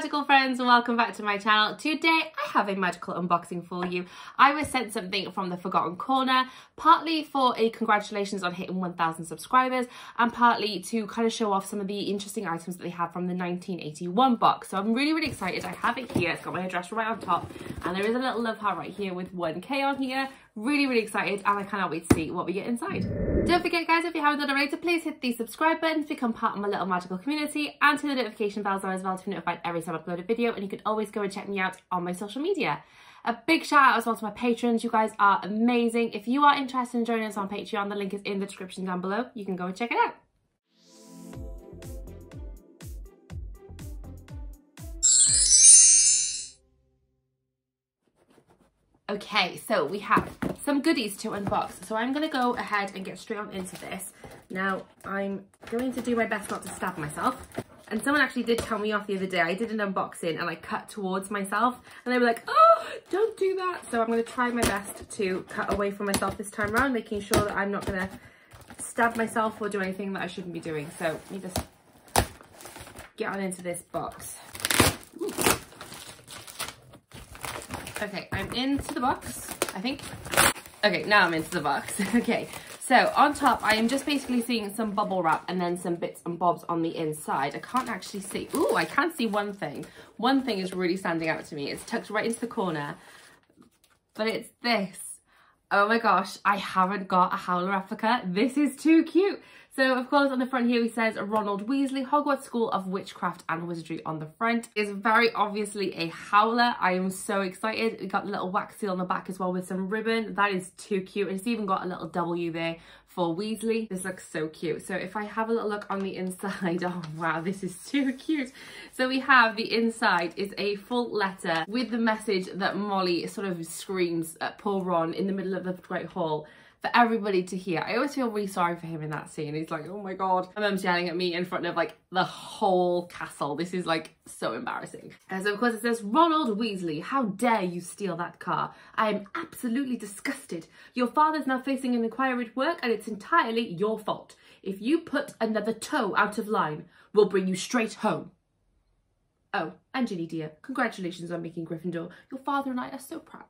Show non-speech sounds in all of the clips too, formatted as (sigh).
magical friends and welcome back to my channel. Today I have a magical unboxing for you. I was sent something from the Forgotten Corner, partly for a congratulations on hitting 1000 subscribers and partly to kind of show off some of the interesting items that they have from the 1981 box. So I'm really, really excited. I have it here. It's got my address right on top and there is a little love heart right here with 1k on here really really excited and I cannot wait to see what we get inside. Don't forget guys if you haven't done already please hit the subscribe button to become part of my little magical community and to the notification bells on as well to be notified every time I upload a video and you can always go and check me out on my social media. A big shout out as well to my patrons. You guys are amazing. If you are interested in joining us on Patreon, the link is in the description down below. You can go and check it out. Okay, so we have some goodies to unbox. So I'm going to go ahead and get straight on into this. Now, I'm going to do my best not to stab myself. And someone actually did tell me off the other day. I did an unboxing and I cut towards myself. And they were like, oh, don't do that. So I'm going to try my best to cut away from myself this time around, making sure that I'm not going to stab myself or do anything that I shouldn't be doing. So let me just get on into this box. Ooh. Okay, I'm into the box, I think. Okay, now I'm into the box. (laughs) okay, so on top, I am just basically seeing some bubble wrap and then some bits and bobs on the inside. I can't actually see. Ooh, I can see one thing. One thing is really standing out to me. It's tucked right into the corner, but it's this. Oh my gosh, I haven't got a Howler replica. This is too cute. So of course on the front here he says Ronald Weasley, Hogwarts School of Witchcraft and Wizardry on the front. Is very obviously a howler. I am so excited. We got the little wax seal on the back as well with some ribbon. That is too cute. It's even got a little W there for Weasley. This looks so cute. So if I have a little look on the inside, (laughs) oh wow, this is too cute. So we have the inside is a full letter with the message that Molly sort of screams at poor Ron in the middle of the Great Hall for everybody to hear. I always feel really sorry for him in that scene. He's like, oh my god. My mum's yelling at me in front of like the whole castle. This is like so embarrassing. And so of course it says, Ronald Weasley, how dare you steal that car? I am absolutely disgusted. Your father's now facing an inquiry at work and it's entirely your fault. If you put another toe out of line, we'll bring you straight home. Oh, Ginny dear, congratulations on making Gryffindor. Your father and I are so proud.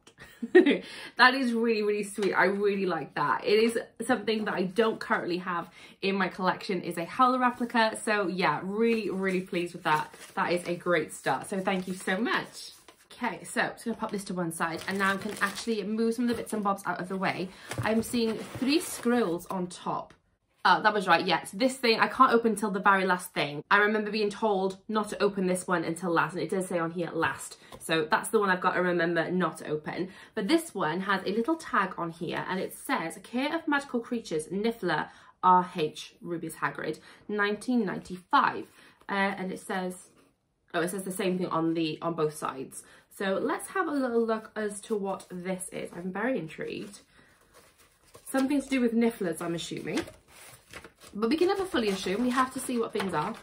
(laughs) that is really, really sweet. I really like that. It is something that I don't currently have in my collection is a Howler replica. So yeah, really, really pleased with that. That is a great start. So thank you so much. Okay, so I'm just to pop this to one side and now I can actually move some of the bits and bobs out of the way. I'm seeing three scrolls on top. Oh, that was right, yeah. This thing, I can't open until the very last thing. I remember being told not to open this one until last, and it does say on here last. So that's the one I've got to remember not to open. But this one has a little tag on here, and it says, Care of Magical Creatures, Niffler, R.H. Rubeus Hagrid, 1995. Uh, and it says, oh, it says the same thing on the on both sides. So let's have a little look as to what this is. I'm very intrigued. Something to do with Nifflers, I'm assuming. But we can never fully assume. We have to see what things are.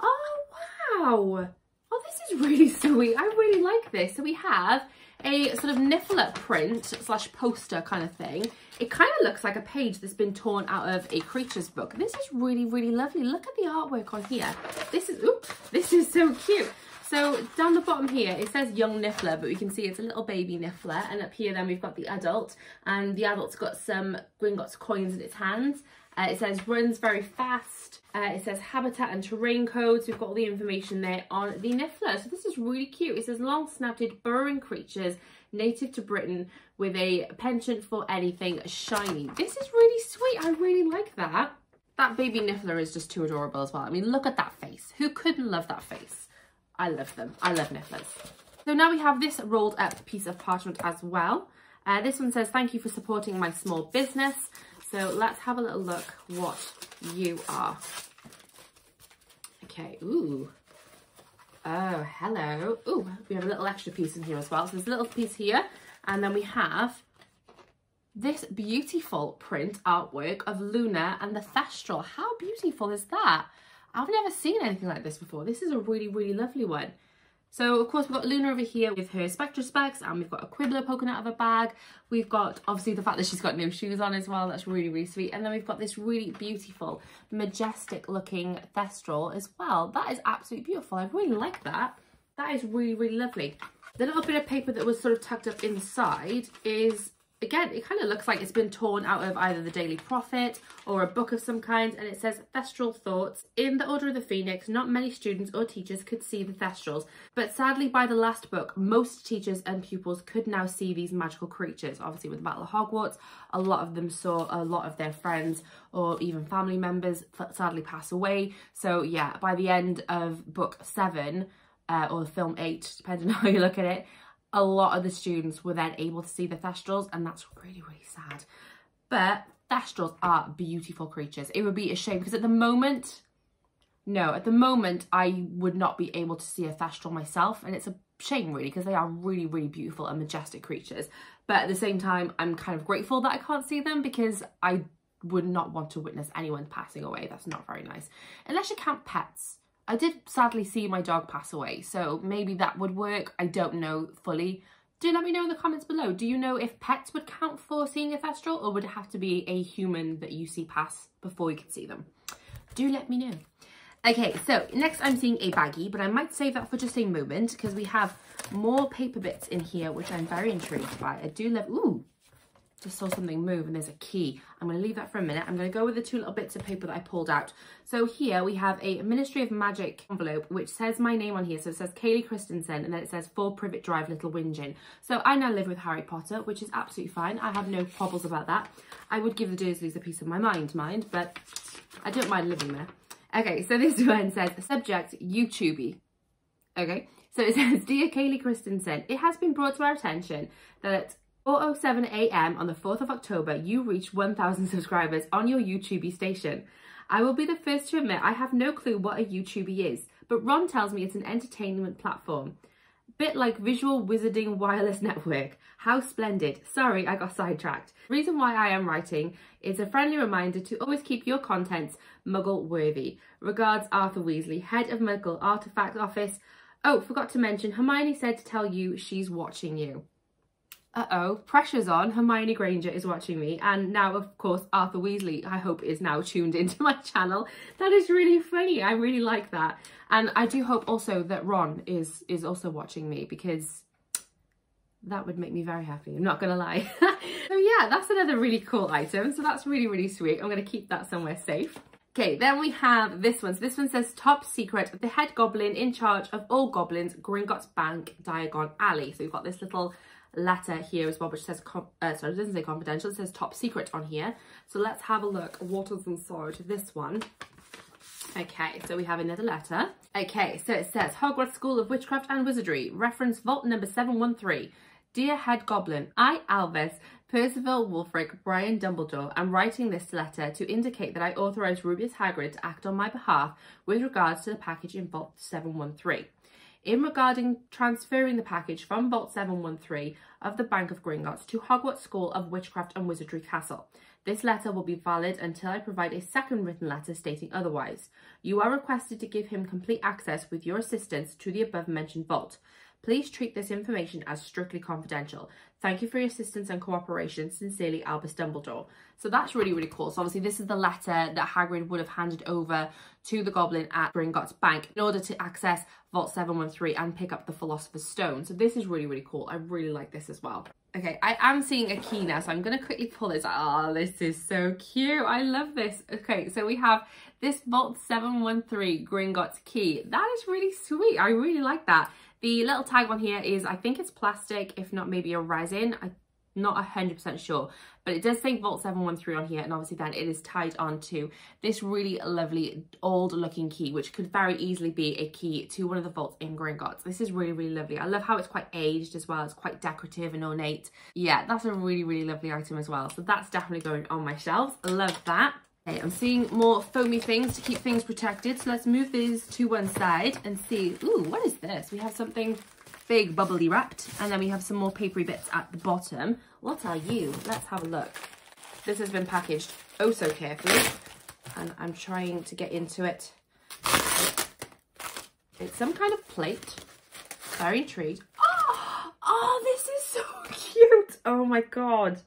Oh, wow. Oh, this is really (laughs) sweet. I really like this. So we have a sort of Niffler print slash poster kind of thing. It kind of looks like a page that's been torn out of a creatures book. This is really, really lovely. Look at the artwork on here. This is, oops, this is so cute. So down the bottom here, it says young Niffler, but we can see it's a little baby Niffler. And up here then we've got the adult and the adult's got some Gringotts coins in its hands. Uh, it says runs very fast. Uh, it says habitat and terrain codes. We've got all the information there on the Niffler. So this is really cute. It says long-snouted burrowing creatures native to Britain with a penchant for anything shiny. This is really sweet. I really like that. That baby Niffler is just too adorable as well. I mean, look at that face. Who couldn't love that face? I love them. I love Nifflers. So now we have this rolled up piece of parchment as well. Uh, this one says, thank you for supporting my small business. So let's have a little look what you are. Okay, ooh. Oh, hello. Ooh, we have a little extra piece in here as well. So there's a little piece here. And then we have this beautiful print artwork of Luna and the Thestral. How beautiful is that? I've never seen anything like this before. This is a really, really lovely one. So of course we've got Luna over here with her Spectrespecs and we've got a Quibbler poking out of her bag. We've got obviously the fact that she's got no shoes on as well. That's really, really sweet. And then we've got this really beautiful, majestic looking Thestral as well. That is absolutely beautiful. I really like that. That is really, really lovely. The little bit of paper that was sort of tucked up inside is again, it kind of looks like it's been torn out of either the Daily Prophet or a book of some kind, and it says Thestral Thoughts. In the Order of the Phoenix, not many students or teachers could see the Thestrals, but sadly by the last book, most teachers and pupils could now see these magical creatures. Obviously with the Battle of Hogwarts, a lot of them saw a lot of their friends or even family members sadly pass away. So yeah, by the end of book seven, uh, or film eight, depending (laughs) on how you look at it, a lot of the students were then able to see the Thestrals and that's really, really sad. But Thestrals are beautiful creatures. It would be a shame because at the moment, no, at the moment I would not be able to see a Thestral myself and it's a shame really because they are really, really beautiful and majestic creatures. But at the same time, I'm kind of grateful that I can't see them because I would not want to witness anyone passing away. That's not very nice. Unless you count pets I did sadly see my dog pass away, so maybe that would work. I don't know fully. Do let me know in the comments below. Do you know if pets would count for seeing a thestral or would it have to be a human that you see pass before you can see them? Do let me know. Okay, so next I'm seeing a baggie, but I might save that for just a moment because we have more paper bits in here, which I'm very intrigued by. I do love, ooh, just saw something move and there's a key. I'm going to leave that for a minute. I'm going to go with the two little bits of paper that I pulled out. So here we have a Ministry of Magic envelope which says my name on here. So it says Kayleigh Christensen and then it says 4 Privet Drive Little Whinging. So I now live with Harry Potter which is absolutely fine. I have no quibbles about that. I would give the Dursleys a piece of my mind, mind, but I don't mind living there. Okay, so this (laughs) one says subject YouTubey. Okay, so it (laughs) says, Dear Kayleigh Christensen, it has been brought to our attention that 4.07am on the 4th of October, you reached 1,000 subscribers on your YouTube station. I will be the first to admit I have no clue what a YouTube is, but Ron tells me it's an entertainment platform. Bit like Visual Wizarding Wireless (laughs) Network. How splendid. Sorry, I got sidetracked. reason why I am writing is a friendly reminder to always keep your contents muggle worthy. Regards, Arthur Weasley, head of Muggle Artifact Office. Oh, forgot to mention, Hermione said to tell you she's watching you uh-oh, pressure's on, Hermione Granger is watching me, and now, of course, Arthur Weasley, I hope, is now tuned into my (laughs) channel. That is really funny, I really like that. And I do hope also that Ron is, is also watching me, because that would make me very happy, I'm not gonna lie. (laughs) so yeah, that's another really cool item, so that's really, really sweet. I'm gonna keep that somewhere safe. Okay, then we have this one. So this one says top secret, the head goblin in charge of all goblins, Gringotts Bank, Diagon Alley. So we've got this little letter here as well, which says, uh, sorry, it doesn't say confidential, it says top secret on here. So let's have a look what is inside this one. Okay, so we have another letter. Okay, so it says Hogwarts School of Witchcraft and Wizardry, reference vault number 713. Dear Head Goblin, I, Albus, Percival Wulfric, Brian Dumbledore, am writing this letter to indicate that I authorise Rubeus Hagrid to act on my behalf with regards to the package in Vault 713 in regarding transferring the package from Vault 713 of the Bank of Gringotts to Hogwarts School of Witchcraft and Wizardry Castle. This letter will be valid until I provide a second written letter stating otherwise. You are requested to give him complete access with your assistance to the above mentioned vault. Please treat this information as strictly confidential. Thank you for your assistance and cooperation. Sincerely, Albus Dumbledore. So that's really, really cool. So obviously this is the letter that Hagrid would have handed over to the Goblin at Gringotts Bank in order to access Vault 713 and pick up the Philosopher's Stone. So this is really, really cool. I really like this as well. Okay, I am seeing a key now, so I'm going to quickly pull this. Oh, this is so cute. I love this. Okay, so we have this Vault 713 Gringotts key. That is really sweet. I really like that. The little tag on here is, I think it's plastic, if not maybe a resin. I'm not 100% sure, but it does say Vault 713 on here, and obviously then it is tied onto this really lovely old looking key, which could very easily be a key to one of the vaults in Gringotts. This is really, really lovely. I love how it's quite aged as well. It's quite decorative and ornate. Yeah, that's a really, really lovely item as well. So that's definitely going on my shelves. Love that. Okay, I'm seeing more foamy things to keep things protected. So let's move these to one side and see. Ooh, what is this? We have something big bubbly wrapped and then we have some more papery bits at the bottom. What are you? Let's have a look. This has been packaged oh so carefully and I'm trying to get into it. It's some kind of plate. Very intrigued. Oh, (gasps) oh, this is so (laughs) cute. Oh my God.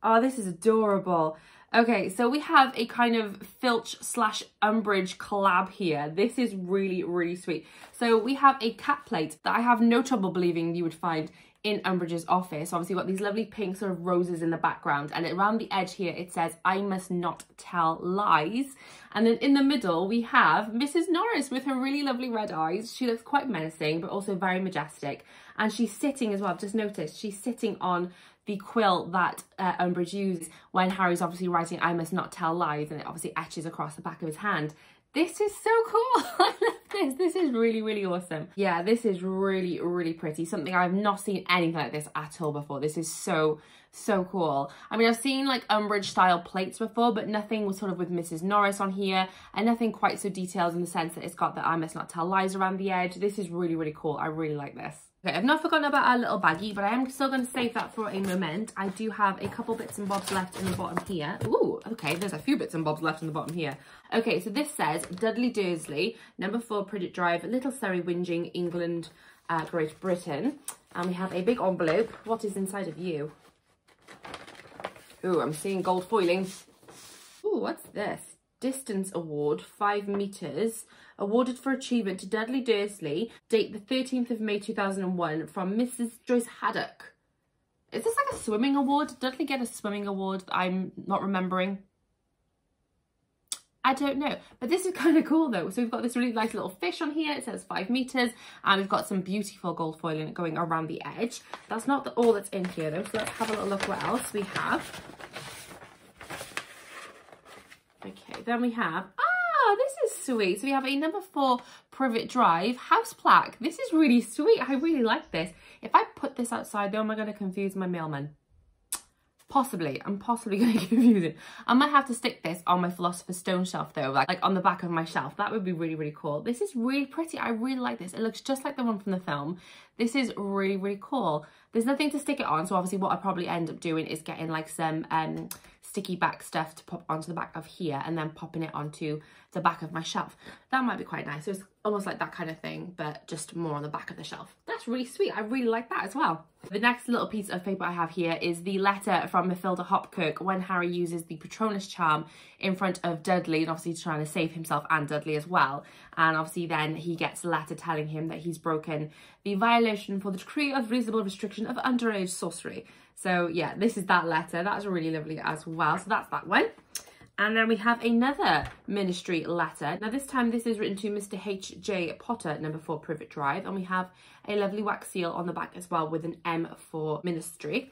Oh, this is adorable. Okay, so we have a kind of Filch slash Umbridge collab here. This is really, really sweet. So we have a cat plate that I have no trouble believing you would find in Umbridge's office. Obviously, got these lovely pink sort of roses in the background, and around the edge here it says, I must not tell lies. And then in the middle, we have Mrs. Norris with her really lovely red eyes. She looks quite menacing, but also very majestic. And she's sitting as well, I've just noticed, she's sitting on the quill that uh, Umbridge uses when Harry's obviously writing I must not tell lies and it obviously etches across the back of his hand. This is so cool. (laughs) I love this. This is really, really awesome. Yeah, this is really, really pretty. Something I've not seen anything like this at all before. This is so, so cool. I mean, I've seen like Umbridge style plates before, but nothing was sort of with Mrs. Norris on here and nothing quite so detailed in the sense that it's got the I must not tell lies around the edge. This is really, really cool. I really like this. Okay, I've not forgotten about our little baggie, but I am still going to save that for a moment. I do have a couple bits and bobs left in the bottom here. Ooh, okay, there's a few bits and bobs left in the bottom here. Okay, so this says Dudley Dursley, number four, Privet Drive, Little Surrey, Whinging, England, uh, Great Britain. And we have a big envelope. What is inside of you? Ooh, I'm seeing gold foiling. Ooh, what's this? Distance Award, five metres awarded for achievement to Dudley Dursley, date the 13th of May 2001 from Mrs. Joyce Haddock. Is this like a swimming award? Dudley get a swimming award I'm not remembering? I don't know, but this is (laughs) kind of cool though. So we've got this really nice little fish on here. It says five meters and we've got some beautiful gold foiling going around the edge. That's not the, all that's in here though. So let's have a little look what else we have. Okay, then we have, ah, this is sweet. So we have a number four Privet Drive house plaque. This is really sweet. I really like this. If I put this outside though, am I going to confuse my mailman? Possibly. I'm possibly (laughs) going to confuse it. I might have to stick this on my Philosopher's Stone shelf though, like, like on the back of my shelf. That would be really, really cool. This is really pretty. I really like this. It looks just like the one from the film. This is really, really cool. There's nothing to stick it on. So obviously what I probably end up doing is getting like some um, sticky back stuff to pop onto the back of here and then popping it onto the back of my shelf. That might be quite nice. So it's almost like that kind of thing, but just more on the back of the shelf. That's really sweet. I really like that as well. The next little piece of paper I have here is the letter from Mathilda Hopkirk when Harry uses the Patronus charm in front of Dudley and obviously trying to save himself and Dudley as well. And obviously then he gets a letter telling him that he's broken the violation for the decree of reasonable restriction of underage sorcery. So yeah, this is that letter. That's really lovely as well. So that's that one. And then we have another ministry letter. Now this time this is written to Mr. H.J. Potter, number 4 Privet Drive. And we have a lovely wax seal on the back as well with an M for ministry.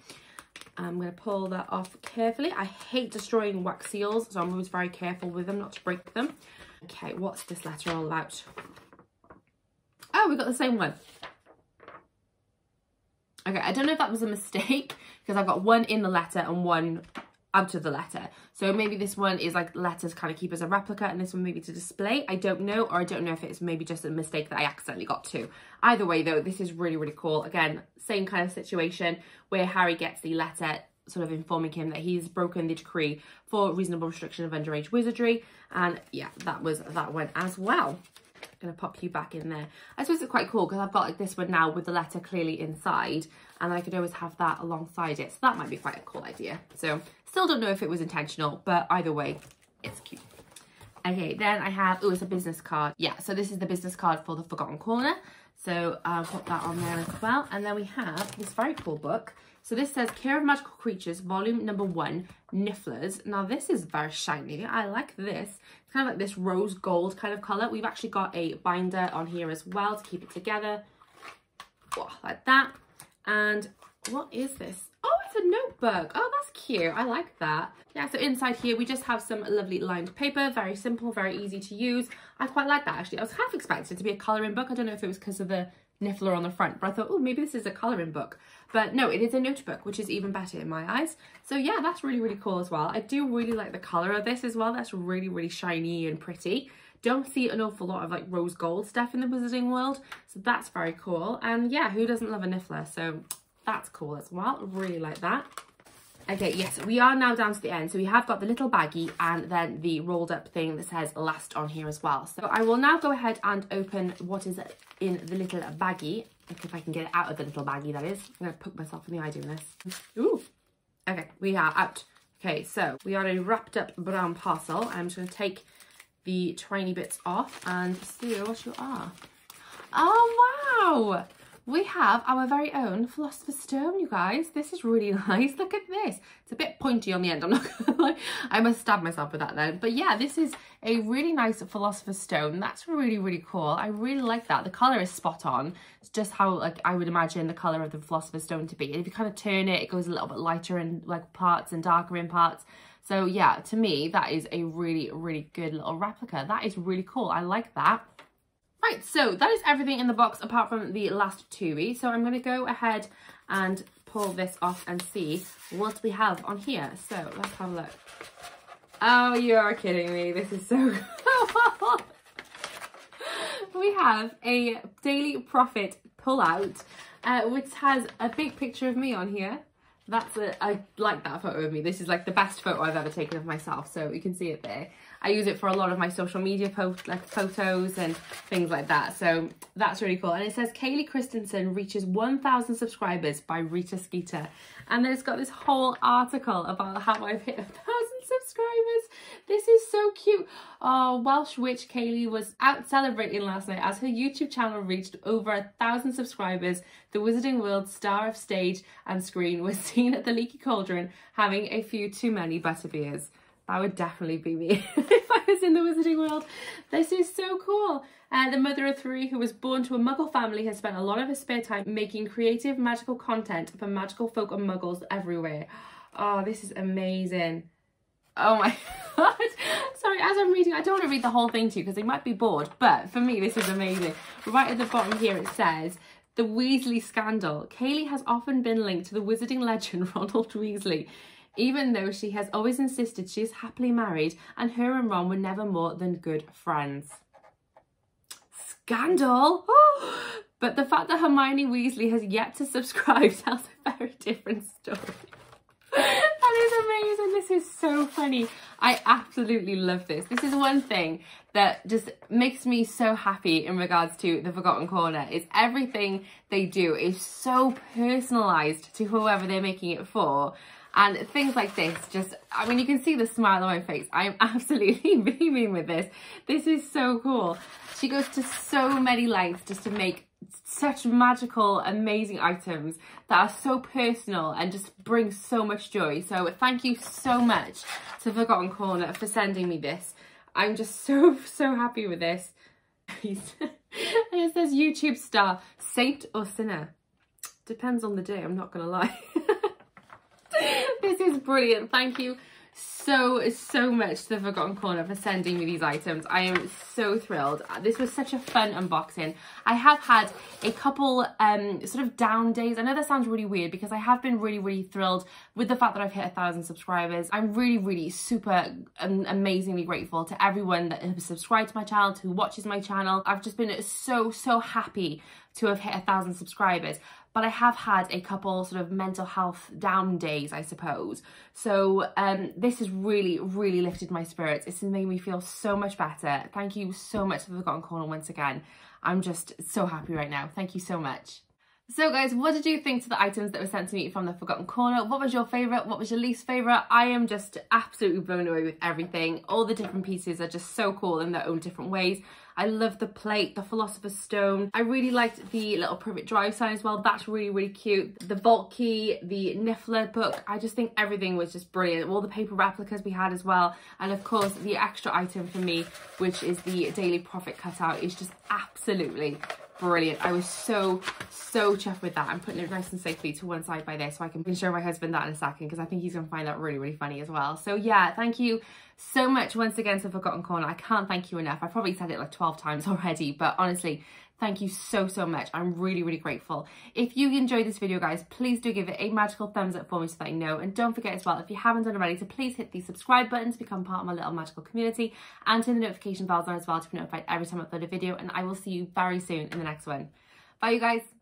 I'm going to pull that off carefully. I hate destroying wax seals, so I'm always very careful with them not to break them. Okay, what's this letter all about? Oh, we got the same one. Okay, I don't know if that was a mistake (laughs) because I've got one in the letter and one out of the letter. So maybe this one is like letters kind of keep as a replica and this one maybe to display. I don't know, or I don't know if it's maybe just a mistake that I accidentally got to. Either way though, this is really, really cool. Again, same kind of situation where Harry gets the letter sort of informing him that he's broken the decree for reasonable restriction of underage wizardry. And yeah, that was that one as well going to pop you back in there. I suppose it's quite cool because I've got like this one now with the letter clearly inside and I could always have that alongside it. So that might be quite a cool idea. So still don't know if it was intentional, but either way, it's cute. Okay, then I have, oh, it's a business card. Yeah, so this is the business card for the Forgotten Corner. So I'll put that on there as well. And then we have this very cool book. So this says Care of Magical Creatures, volume number one, Nifflers. Now this is very shiny. I like this. It's kind of like this rose gold kind of colour. We've actually got a binder on here as well to keep it together. Oh, like that. And what is this? Oh, it's a notebook. Oh, that's cute. I like that. Yeah, so inside here, we just have some lovely lined paper. Very simple, very easy to use. I quite like that, actually. I was half expecting it to be a colouring book. I don't know if it was because of the Niffler on the front, but I thought, oh, maybe this is a colouring book. But no, it is a notebook, which is even better in my eyes. So yeah, that's really, really cool as well. I do really like the colour of this as well. That's really, really shiny and pretty. Don't see an awful lot of like rose gold stuff in the Wizarding world. So that's very cool. And yeah, who doesn't love a Niffler? So that's cool as well. Really like that. Okay, yes, we are now down to the end. So we have got the little baggie and then the rolled up thing that says last on here as well. So I will now go ahead and open what is in the little baggie. If I can get it out of the little baggie, that is. I'm going to poke myself in the eye doing this. Ooh. Okay, we are out. Okay, so we are a wrapped up brown parcel. I'm just going to take the tiny bits off and see what you are. Oh, wow! We have our very own Philosopher's Stone, you guys. This is really (laughs) nice. Look at this. It's a bit pointy on the end. I'm not (laughs) gonna lie. I must stab myself with that then. But yeah, this is a really nice Philosopher's Stone. That's really, really cool. I really like that. The colour is spot on. It's just how like I would imagine the colour of the Philosopher's Stone to be. And if you kind of turn it, it goes a little bit lighter in like parts and darker in parts. So yeah, to me, that is a really, really good little replica. That is really cool. I like that. Right, so that is everything in the box apart from the last two. So I'm going to go ahead and pull this off and see what we have on here. So let's have a look. Oh, you are kidding me. This is so cool. (laughs) we have a Daily Prophet pullout, uh, which has a big picture of me on here. That's it. I like that photo of me. This is like the best photo I've ever taken of myself. So you can see it there. I use it for a lot of my social media post, like photos and things like that. So that's really cool. And it says Kayleigh Christensen reaches 1,000 subscribers by Rita Skeeter. And then it's got this whole article about how I've hit a thousand subscribers. This is so cute. Oh, Welsh witch Kayleigh was out celebrating last night as her YouTube channel reached over a thousand subscribers. The Wizarding World star of stage and screen was seen at the Leaky Cauldron having a few too many butterbeers. That would definitely be me (laughs) if I was in the Wizarding World. This is so cool. Uh, the mother of three who was born to a muggle family has spent a lot of her spare time making creative magical content for magical folk and muggles everywhere. Oh, this is amazing. Oh my (laughs) god. Sorry, as I'm reading, I don't want to read the whole thing to you because they might be bored, but for me, this is amazing. Right at the bottom here, it says, the Weasley scandal. Kayleigh has often been linked to the wizarding legend (laughs) Ronald Weasley even though she has always insisted she is happily married and her and Ron were never more than good friends. Scandal! (gasps) but the fact that Hermione Weasley has yet to subscribe (laughs) tells a very different story. (laughs) that is amazing. This is so funny. I absolutely love this. This is one thing that just makes me so happy in regards to the Forgotten Corner is everything they do is so personalised to whoever they're making it for and things like this just i mean you can see the smile on my face. I'm (laughs) absolutely beaming with this. This is so cool. She goes to so many lengths just to make such magical amazing items that are so personal and just bring so much joy. So thank you so much to forgotten corner for sending me this. I'm just so (laughs) so happy with this. And (laughs) it says youtube star saint or sinner depends on the day i'm not gonna lie. this is brilliant. Thank you so, so much to the Forgotten Corner for sending me these items. I am so thrilled. This was such a fun unboxing. I have had a couple um, sort of down days. I know that sounds really weird because I have been really, really thrilled with the fact that I've hit a thousand subscribers. I'm really, really super um, amazingly grateful to everyone that has subscribed to my channel, who watches my channel. I've just been so, so happy to have hit a thousand subscribers but I have had a couple sort of mental health down days, I suppose. So um, this has really, really lifted my spirits. It's made me feel so much better. Thank you so much for the Forgotten Corner once again. I'm just so happy right now. Thank you so much. So guys, what did you think to the items that were sent to me from the Forgotten Corner? What was your favourite? What was your least favourite? I am just absolutely blown away with everything. All the different pieces are just so cool in their own different ways. I love the plate, the Philosopher's Stone. I really liked the little Privet Drive sign as well. That's really, really cute. The Vault Key, the Niffler book. I just think everything was just brilliant. All the paper replicas we had as well. And of course, the extra item for me, which is the Daily Prophet cutout, is just absolutely brilliant. I was so, so chuffed with that. I'm putting it nice and safely to one side by this so I can show my husband that in a second because I think he's going to find that really, really funny as well. So yeah, thank you so much once again to Forgotten Corner. I can't thank you enough. I've probably said it like 12 times (laughs) already, but honestly, Thank you so, so much. I'm really, really grateful. If you enjoyed this video, guys, please do give it a magical thumbs up for me so that I know. And don't forget as well, if you haven't done already, to please hit the subscribe button to become part of my little magical community and turn the notification bells on as well to be notified every time I upload a video. And I will see you very soon in the next one. Bye, you guys.